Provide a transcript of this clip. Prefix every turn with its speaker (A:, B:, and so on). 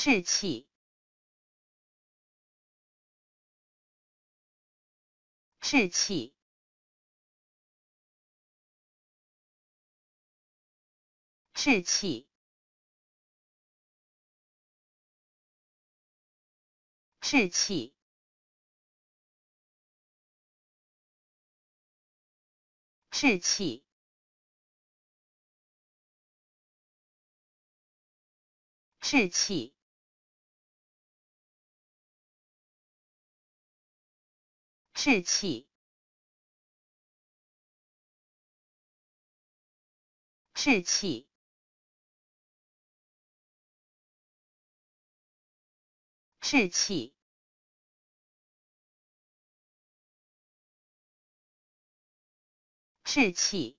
A: 士气，士气，士气，士气，士气。士气，士气，士气，士气，士气。